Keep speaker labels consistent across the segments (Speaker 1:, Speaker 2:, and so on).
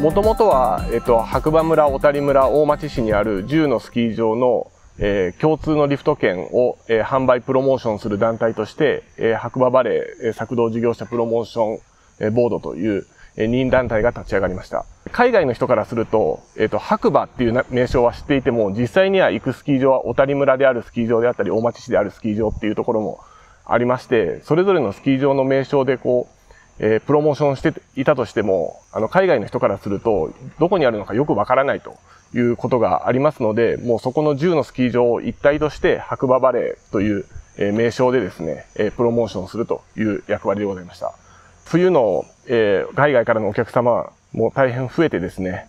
Speaker 1: もともとは、えっと、白馬村、小谷村、大町市にある10のスキー場の、えー、共通のリフト券を、えー、販売プロモーションする団体として、えー、白馬バレー、えー、作動事業者プロモーション、えー、ボードという、えー、任団体が立ち上がりました。海外の人からすると、えっ、ー、と、白馬っていう名称は知っていても、実際には行くスキー場は小谷村であるスキー場であったり、大町市であるスキー場っていうところもありまして、それぞれのスキー場の名称でこう、えー、プロモーションしていたとしても、あの、海外の人からすると、どこにあるのかよくわからないということがありますので、もうそこの10のスキー場を一体として白馬バレーという、えー、名称でですね、えー、プロモーションするという役割でございました。冬の、えー、海外からのお客様も大変増えてですね、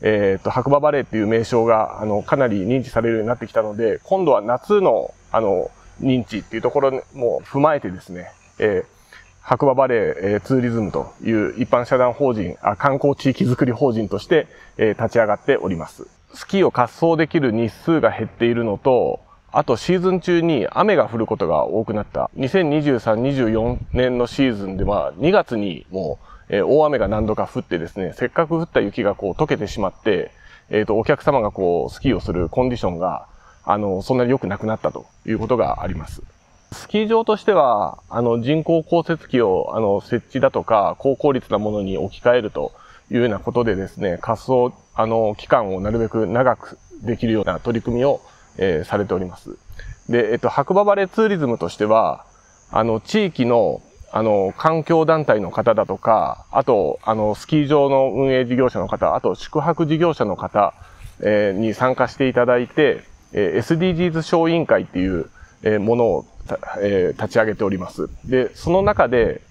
Speaker 1: えっ、ー、と、白馬バレーっていう名称が、あの、かなり認知されるようになってきたので、今度は夏の、あの、認知っていうところも踏まえてですね、えー、白馬バレー、え、ツーリズムという一般社団法人、あ観光地域づくり法人として、え、立ち上がっております。スキーを滑走できる日数が減っているのと、あとシーズン中に雨が降ることが多くなった。2023-24年のシーズンでは2月にもう、え、大雨が何度か降ってですね、せっかく降った雪がこう溶けてしまって、えっ、ー、と、お客様がこうスキーをするコンディションが、あの、そんなに良くなくなったということがあります。スキー場としては、あの、人工降雪機を、あの、設置だとか、高効率なものに置き換えるというようなことでですね、滑走、あの、期間をなるべく長くできるような取り組みを、えー、されております。で、えっと、白馬バレーツーリズムとしては、あの、地域の、あの、環境団体の方だとか、あと、あの、スキー場の運営事業者の方、あと、宿泊事業者の方、えー、に参加していただいて、えー、SDGs 小委員会っていう、えー、ものをえー、立ち上げております。で、その中で、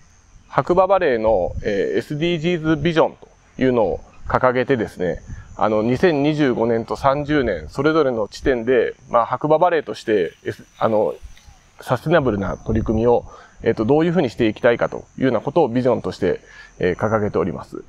Speaker 1: 白馬バレーの、えー、SDGs ビジョンというのを掲げてですね、あの、2025年と30年、それぞれの地点で、まあ、白馬バレーとして、S、あの、サステナブルな取り組みを、えっ、ー、と、どういうふうにしていきたいかというようなことをビジョンとして、えー、掲げております。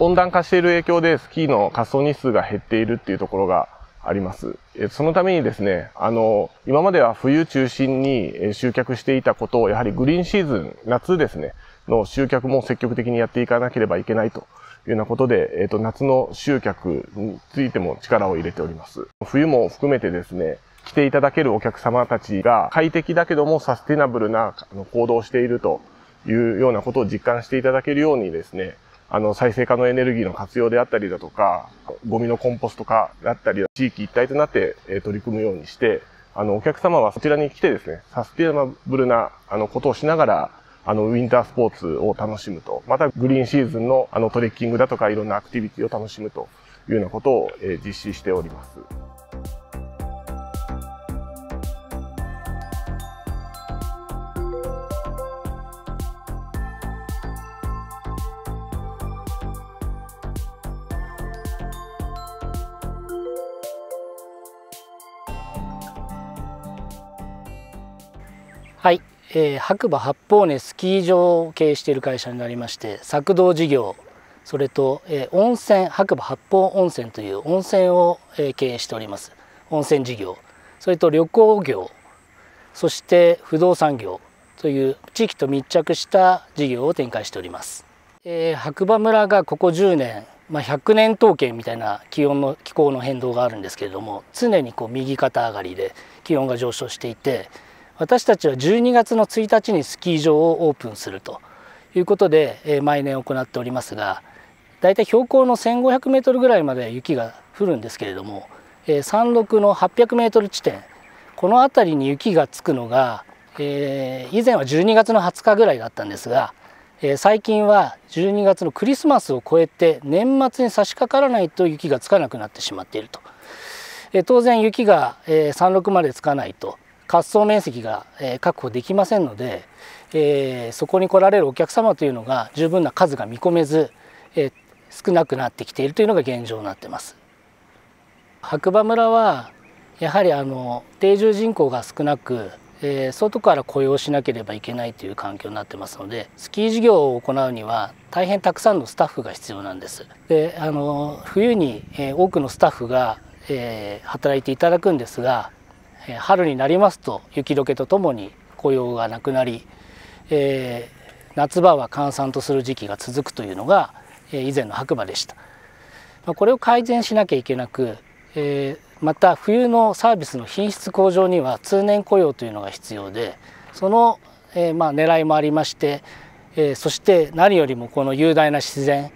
Speaker 1: 温暖化している影響でスキーの滑走日数が減っているっていうところがあります。そのためにですね、あの、今までは冬中心に集客していたことを、やはりグリーンシーズン、夏ですね、の集客も積極的にやっていかなければいけないというようなことで、えっ、と、夏の集客についても力を入れております。冬も含めてですね、来ていただけるお客様たちが快適だけどもサステナブルな行動をしているというようなことを実感していただけるようにですね、あの、再生可能エネルギーの活用であったりだとか、ゴミのコンポスト化だったり、地域一体となって、え取り組むようにして、あの、お客様はそちらに来てですね、サステナブルな、あの、ことをしながら、あの、ウィンタースポーツを楽しむと、またグリーンシーズンのあのトレッキングだとかいろんなアクティビティを楽しむというようなことを、え実施しております。
Speaker 2: えー、白馬八方根スキー場を経営している会社になりまして作動事業それと、えー、温泉白馬八方温泉という温泉を、えー、経営しております。温泉事業それと旅行業そして不動産業という地域と密着した事業を展開しております、えー、白馬村がここ10年まあ、100年統計みたいな気温の気候の変動があるんですけれども常にこう右肩上がりで気温が上昇していて私たちは12月の1日にスキー場をオープンするということで毎年行っておりますがだいたい標高の1500メートルぐらいまで雪が降るんですけれども山麓の800メートル地点この辺りに雪がつくのが、えー、以前は12月の20日ぐらいだったんですが、えー、最近は12月のクリスマスを超えて年末に差し掛からないと雪がつかなくなってしまっていると、えー、当然雪が、え山麓までつかないと。滑走面積が、え確保できませんので、えそこに来られるお客様というのが十分な数が見込めず、え少なくなってきているというのが現状になってます。白馬村はやはりあの定住人口が少なく、えー、外から雇用しなければいけないという環境になってますのでスキー事業を行うには大変たくさんのスタッフが必要なんです。であの冬に、えー、多くのスタッフが、えー、働いていただくんですが、春になりますと雪解けとともに雇用がなくなり、えー、夏場は閑散とする時期が続くというのが、えー、以前の白馬でした。まあ、これを改善しなきゃいけなく、えー、また冬のサービスの品質向上には通年雇用というのが必要でその、えー、まあ狙いもありまして、えー、そして何よりもこの雄大な自然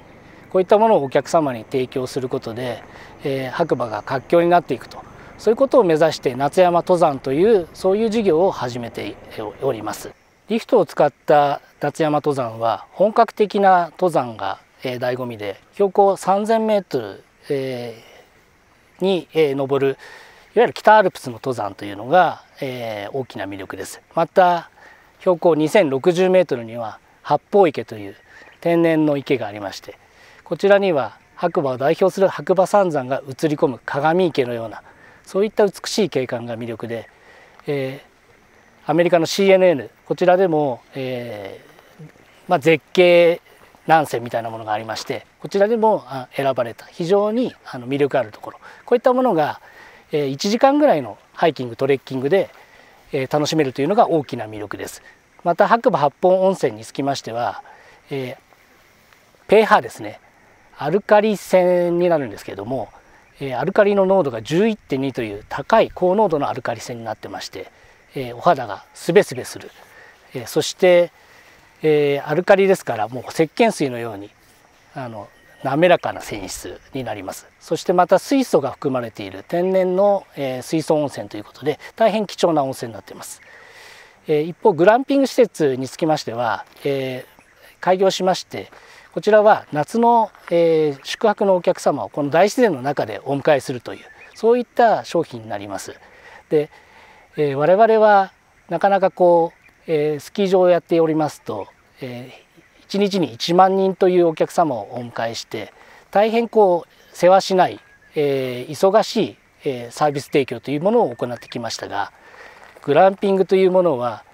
Speaker 2: こういったものをお客様に提供することで、えー、白馬が活況になっていくとそういうことを目指して夏山登山というそういう事業を始めております。リフトを使った夏山登山は本格的な登山が、えー、醍醐味で標高 3000m、えに、え登るいわゆる北アルプスの登山というのが、え大きな魅力ですまた標高2060メートルには八方池という天然の池がありましてこちらには白馬を代表する白馬三山が映り込む鏡池のようなそういった美しい景観が魅力で、えー、アメリカの CNN こちらでも、えーまあ、絶景南線みたいなものがありましてこちらでも選ばれた。非常にあの魅力あるところ。こういったものが1時間ぐらいのハイキングトレッキングで楽しめるというのが大きな魅力です。また白馬八本温泉につきましては、えー、pH ですね。アルカリ泉になるんですけれども、えアルカリの濃度が11.2という高い高濃度のアルカリ泉になってまして、えお肌がすべすべする、えそしてえ、アルカリですからもう石鹸水のようにあの滑らかな泉質になります。そしてまた水素が含まれている天然の、え、水素温泉ということで大変貴重な温泉になっています、え、一方グランピング施設につきましては、え、開業しましてこちらは夏の、えー、宿泊のお客様をこの大自然の中でお迎えするというそういった商品になります。で、えー、我々はなかなかこうえー、スキー場をやっておりますと、えー、1日に1万人というお客様をお迎えして大変こう世話しない、えー、忙しい、えー、サービス提供というものを行ってきましたがグランピングというものは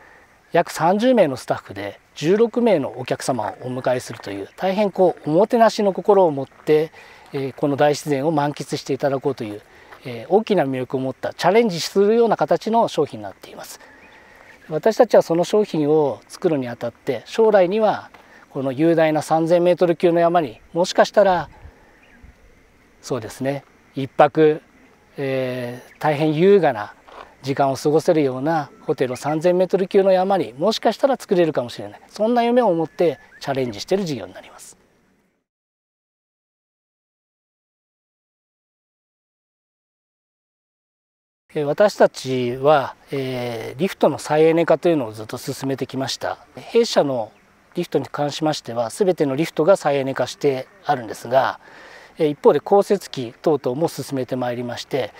Speaker 2: 約30名のスタッフで16名のお客様をお迎えするという大変こうおもてなしの心を持って、え、この大自然を満喫していただこうという、え、大きな魅力を持ったチャレンジするような形の商品になっています。私たちはその商品を作るにあたって将来にはこの雄大な 3,000m 級の山にもしかしたらそうですね一泊、えー、大変優雅な時間を過ごせるようなホテルを 3,000m 級の山にもしかしたら作れるかもしれないそんな夢を持ってチャレンジしている事業になります。私たちは、えー、リフトの再エネ化というのをずっと進めてきました弊社のリフトに関しましては全てのリフトが再エネ化してあるんですが一方で降雪機等々も進めてまいりまして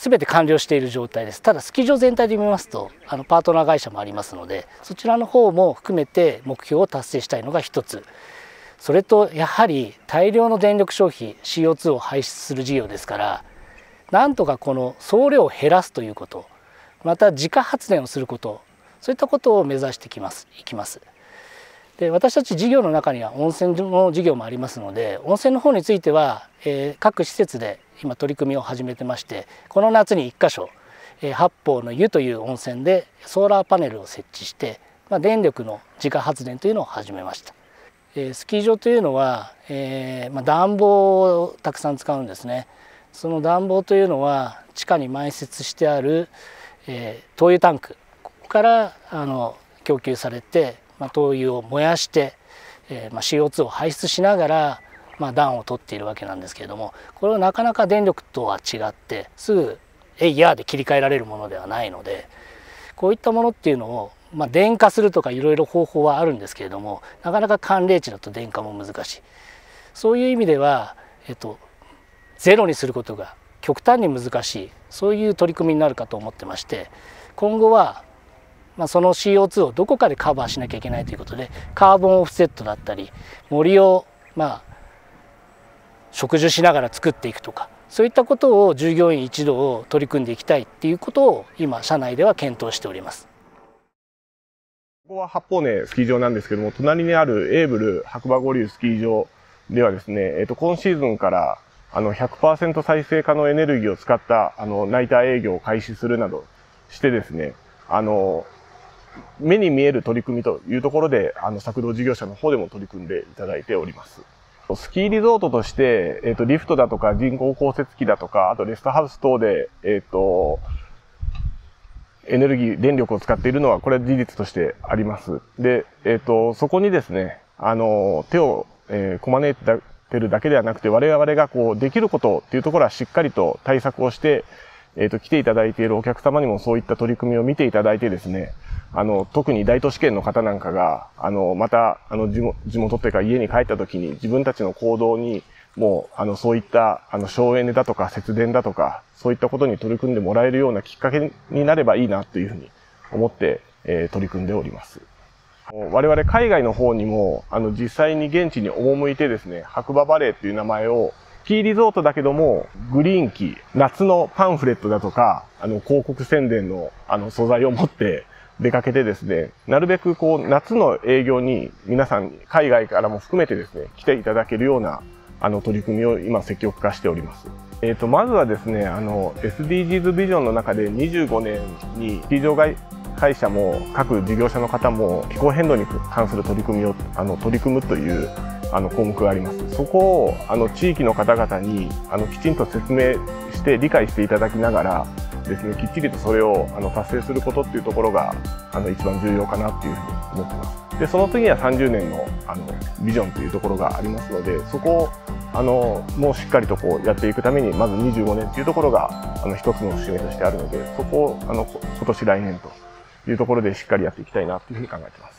Speaker 2: 全て完了している状態ですただスキー場全体で見ますとあのパートナー会社もありますのでそちらの方も含めて目標を達成したいのが一つそれとやはり大量の電力消費 CO2 を排出する事業ですからなんとかこの総量を減らすということまた自家発電をすることそういったことを目指してきますいきます。で私たち事業の中には温泉の事業もありますので温泉の方については、えー、各施設で今取り組みを始めてましてこの夏に1箇所、えー、八方の湯という温泉でソーラーパネルを設置して、まあ、電力の自家発電というのを始めました。えー、スキー場というのは、えーまあ、暖房をたくさん使うんですね。その暖房というのは地下に埋設してある、えー、灯油タンクここからあの供給されて、まあ、灯油を燃やして、えーまあ、CO2 を排出しながら、まあ、暖を取っているわけなんですけれどもこれはなかなか電力とは違ってすぐ「えいや」で切り替えられるものではないのでこういったものっていうのを、まあ、電化するとかいろいろ方法はあるんですけれどもなかなか寒冷地だと電化も難しい。そういう意味では、えっと、ゼロにすることが極端に難しい。そういう取り組みになるかと思ってまして今後は、まあ、その CO2 をどこかでカバーしなきゃいけないということでカーボンオフセットだったり森をまあ植樹しながら作っていくとかそういったことを従業員一同を取り組んでいきたいっていうことを今社内では検討しております。
Speaker 1: ここは八方根スキー場なんですけども、隣にあるエーブル白馬五流スキー場ではですね、えっ、と、今シーズンからあの100%再生可能エネルギーを使ったあのナイター営業を開始するなどしてですね、あの、目に見える取り組みというところで、あの、作動事業者の方でも取り組んでいただいております。スキーリゾートとして、えっ、ー、と、リフトだとか人工降雪機だとか、あとレストハウス等で、えっ、ー、と、エネルギー、電力を使っているのは、これは事実としてあります。で、えっ、ー、と、そこにですね、あの、手を、え、こまねてるだけではなくて、我々がこう、できることっていうところはしっかりと対策をして、えっ、と、来ていただいているお客様にもそういった取り組みを見ていただいてですね、あの、特に大都市圏の方なんかが、あの、また、あの、地元っていうか家に帰った時に自分たちの行動に、もう、あの、そういった、あの、省エネだとか節電だとか、そういったことに取り組んでもらえるようなきっかけになればいいなというふうに思って、えー、取り組んでおります。我々海外の方にも、あの、実際に現地に赴いてですね、白馬バレーっていう名前を、キーリゾートだけども、グリーン機、夏のパンフレットだとか、あの、広告宣伝の、あの、素材を持って、出かけてですね、なるべくこう、夏の営業に皆さん海外からも含めてですね、来ていただけるような、あの、取り組みを今積極化しております。えっ、ー、と、まずはですね、あの、SDGs ビジョンの中で25年に、非常外会社も各事業者の方も気候変動に関する取り組みをあの取り組むというあの項目があります。そこをあの地域の方々にあのきちんと説明して理解していただきながら、ですね、きっちりとそれをあの達成することっていうところがあの一番重要かなっていうふうに思ってます。で、その次には30年のあのビジョンというところがありますので、そこをあのもうしっかりとこうやっていくために、まず25年っていうところがあの一つの節目としてあるので、そこをあの今年来年というところでしっかりやっていきたいなというふうに考えてます。